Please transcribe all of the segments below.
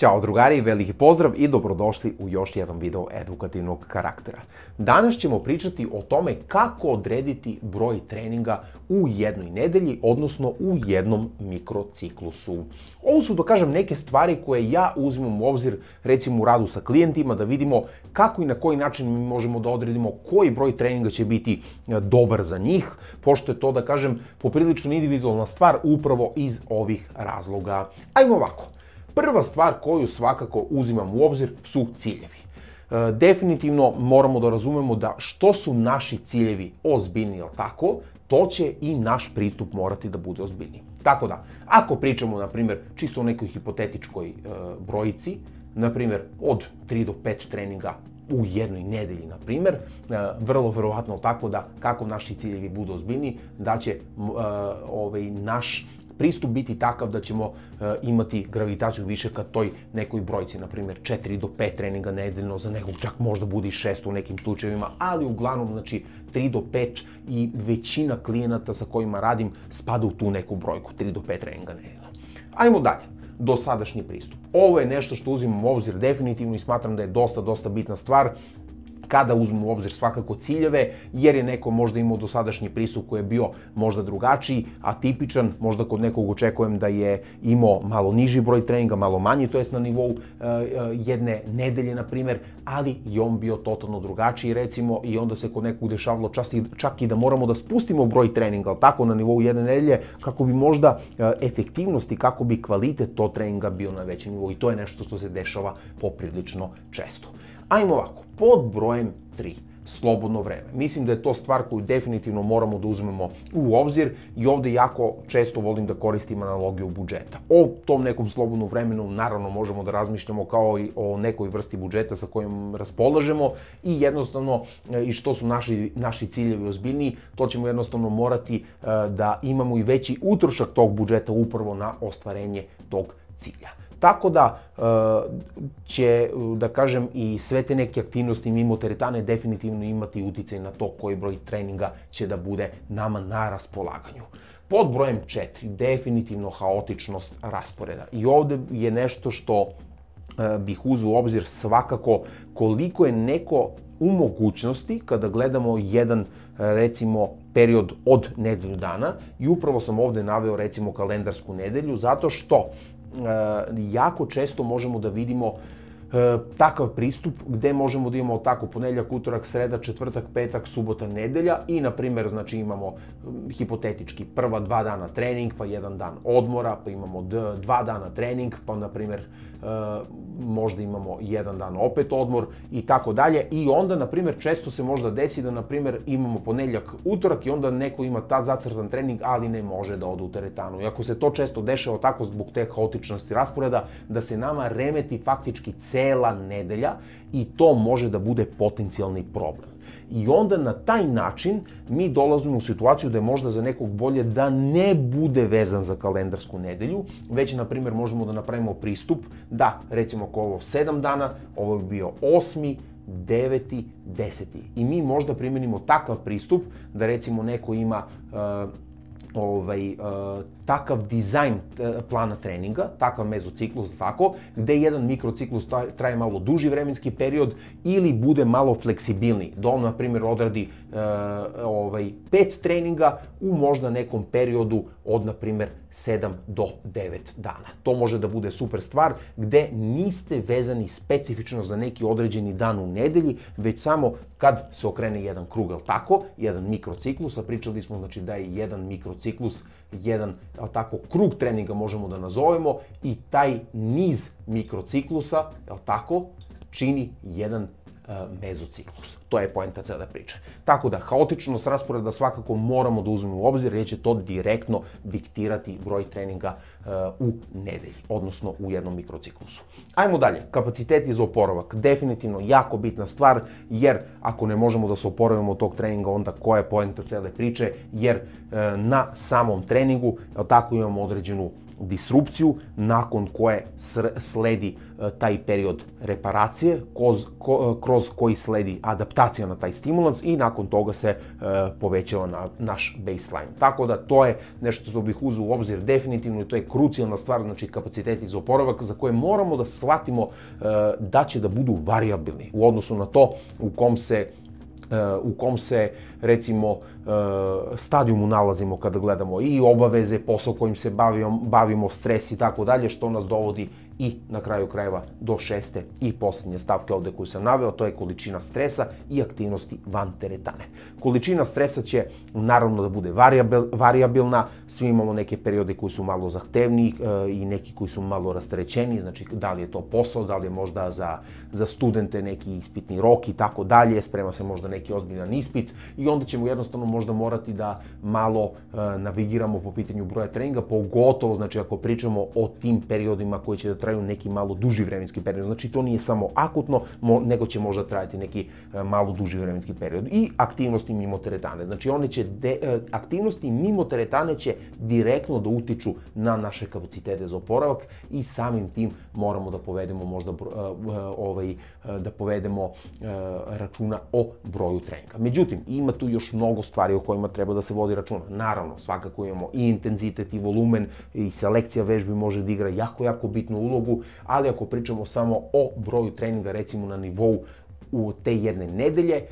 Ćao drugari, veliki pozdrav i dobrodošli u još jedan video edukativnog karaktera. Danas ćemo pričati o tome kako odrediti broj treninga u jednoj nedelji, odnosno u jednom mikrociklusu. Ovo su, da kažem, neke stvari koje ja uzimam u obzir, recimo u radu sa klijentima, da vidimo kako i na koji način mi možemo da odredimo koji broj treninga će biti e, dobar za njih, pošto je to, da kažem, poprilično individualna stvar upravo iz ovih razloga. Ajmo ovako. Prva stvar koju svakako uzimam u obzir su ciljevi. E, definitivno moramo da razumemo da što su naši ciljevi ozbiljni, ili tako, to će i naš pristup morati da bude ozbiljniji. Tako da, ako pričamo, na primjer, čisto o nekoj hipotetičkoj e, brojici, na primjer, od 3 do 5 treninga u jednoj nedelji, na primjer, e, vrlo verovatno tako da kako naši ciljevi budu ozbiljni, da će e, ovaj, naš pristup biti takav da ćemo e, imati gravitaciju više ka toj nekoj brojci, na primjer 4 do 5 treninga nedeljno, za nekog čak možda bude i 6 u nekim slučajevima, ali uglavnom znači 3 do 5 i većina klijenata sa kojima radim spada u tu neku brojku, 3 do 5 treninga nedeljno. Ajmo dalje dosadašnji pristup. Ovo je nešto što uzimam u obzir definitivno i smatram da je dosta, dosta bitna stvar kada uzmemo u obzir svakako ciljeve, jer je neko možda imao dosadašnji pristup koji je bio možda drugačiji, atipičan, možda kod nekog očekujem da je imao malo niži broj treninga, malo manji, to jest na nivou uh, jedne nedelje, na primer, ali i on bio totalno drugačiji, recimo, i onda se kod nekog dešavalo čast čak i da moramo da spustimo broj treninga, tako, na nivou jedne nedelje, kako bi možda uh, efektivnost i kako bi kvalitet to treninga bio na većem nivou i to je nešto što se dešava poprilično često. Ajmo ovako, pod brojem 3 slobodno vreme. Mislim da je to stvar koju definitivno moramo da uzmemo u obzir i ovde jako često volim da koristim analogiju budžeta. O tom nekom slobodnom vremenu naravno možemo da razmišljamo kao i o nekoj vrsti budžeta sa kojim raspolažemo i jednostavno e, i što su naši, naši ciljevi ozbiljniji, to ćemo jednostavno morati e, da imamo i veći utrošak tog budžeta upravo na ostvarenje tog cilja. Tako da e, će, da kažem, i sve te neke aktivnosti mimo teretane definitivno imati uticaj na to koji broj treninga će da bude nama na raspolaganju. Pod brojem 4, definitivno haotičnost rasporeda. I ovde je nešto što e, bih uzeo u obzir svakako koliko je neko u mogućnosti kada gledamo jedan recimo period od nedelju dana i upravo sam ovde naveo recimo kalendarsku nedelju zato što jako često možemo da vidimo e, takav pristup gde možemo da imamo tako ponedeljak, utorak, sreda, četvrtak, petak, subota, nedelja i na primer znači imamo hipotetički prva dva dana trening, pa jedan dan odmora, pa imamo dva dana trening, pa na primer Eh, možda imamo jedan dan opet odmor i tako dalje. I onda na primjer često se možda desi da na primjer imamo ponedjeljak, utorak i onda neko ima tad zacrtan trening ali ne može da ode u teretanu. I ako se to često dešava tako zbog te haotičnosti rasporeda da se nama remeti faktički cela nedelja i to može da bude potencijalni problem. I onda na taj način mi dolazimo u situaciju da je možda za nekog bolje da ne bude vezan za kalendarsku nedelju, već na primjer možemo da napravimo pristup da recimo ako ovo 7 dana, ovo bi bio 8 9. 10. I mi možda primenimo takav pristup da recimo neko ima uh, ovaj, uh, takav dizajn uh, plana treninga, takav mezociklus, tako, gde jedan mikrociklus traje malo duži vremenski period ili bude malo fleksibilni. Da on, na primjer, odradi uh, ovaj, pet treninga u možda nekom periodu od, na primjer, 7 do 9 dana. To može da bude super stvar gde niste vezani specifično za neki određeni dan u nedelji, već samo kad se okrene jedan krug, tako, jedan mikrociklus, a pričali smo znači da je jedan mikrociklus jedan tako krug treninga možemo da nazovemo i taj niz mikrociklusa, je tako, čini jedan mezociklus. To je poenta cele priče. Tako da, haotičnost rasporeda svakako moramo da uzmemo u obzir, jer će to direktno diktirati broj treninga u nedelji, odnosno u jednom mikrociklusu. Ajmo dalje. Kapaciteti za oporavak. Definitivno jako bitna stvar, jer ako ne možemo da se oporavimo od tog treninga, onda koja je poenta cele priče, jer na samom treningu, tako imamo određenu disrupciju nakon koje sledi e, taj period reparacije kroz, kroz koji sledi adaptacija na taj stimulans i nakon toga se povećava na naš baseline. Tako da to je nešto što bih uzeo u obzir definitivno i to je krucijalna stvar, znači kapaciteti za oporavak za koje moramo da shvatimo da će da budu variabilni u odnosu na to u kom se u kom se recimo stadijumu nalazimo kada gledamo i obaveze, posao kojim se bavimo, bavimo stres i tako dalje, što nas dovodi i na kraju krajeva do šeste i poslednje stavke ovde koju sam naveo, to je količina stresa i aktivnosti van teretane. Količina stresa će naravno da bude variabil, variabilna, svi imamo neke periode koji su malo zahtevni e, i neki koji su malo rasterećeni, znači da li je to posao, da li je možda za, za studente neki ispitni rok i tako dalje, sprema se možda neki ozbiljan ispit i onda ćemo jednostavno možda morati da malo e, navigiramo po pitanju broja treninga, pogotovo znači ako pričamo o tim periodima koji će da traju neki malo duži vremenski period. Znači to nije samo akutno, nego će možda trajati neki e, malo duži vremenski period. I aktivnosti mimo teretane. Znači one će de, e, aktivnosti mimo teretane će direktno da utiču na naše kapacitete za oporavak i samim tim moramo da povedemo možda e, ovaj da povedemo računa o broju treninga. Međutim, ima tu još mnogo stvari o kojima treba da se vodi računa. Naravno, svakako imamo i intenzitet i volumen i selekcija vežbi može da igra jako, jako bitnu ulogu ulogu, ali ako pričamo samo o broju treninga, recimo na nivou u te jedne nedelje, e,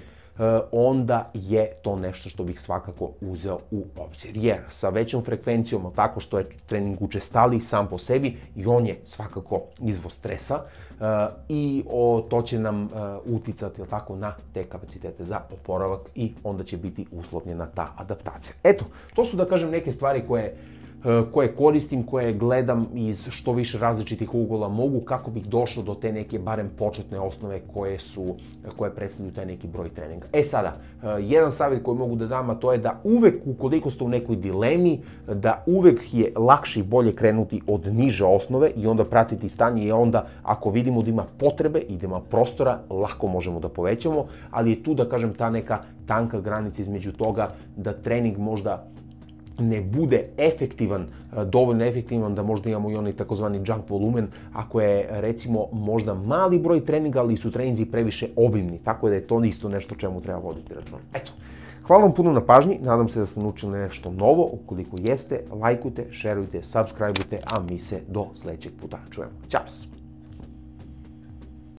onda je to nešto što bih svakako uzeo u obzir. Jer sa većom frekvencijom, tako što je trening učestali sam po sebi, i on je svakako izvoz stresa uh, i o, to će nam uh, uticati tako, na te kapacitete za oporavak i onda će biti uslovljena ta adaptacija. Eto, to su da kažem neke stvari koje E, koje koristim, koje gledam iz što više različitih ugola mogu kako bih došao do te neke barem početne osnove koje su koje predstavljaju taj neki broj treninga. E sada, e, jedan savjet koji mogu da dam, a to je da uvek ukoliko ste u nekoj dilemi, da uvek je lakše i bolje krenuti od niže osnove i onda pratiti stanje i onda ako vidimo da ima potrebe i da ima prostora, lako možemo da povećamo, ali je tu da kažem ta neka tanka granica između toga da trening možda ne bude efektivan, e, dovoljno efektivan da možda imamo i onaj takozvani junk volumen, ako je recimo možda mali broj treninga, ali su treninzi previše obimni, tako da je to isto nešto čemu treba voditi račun. Eto, hvala vam puno na pažnji, nadam se da ste naučili nešto novo, ukoliko jeste, lajkujte, šerujte, subscribeujte, a mi se do sledećeg puta čujemo. Ćao!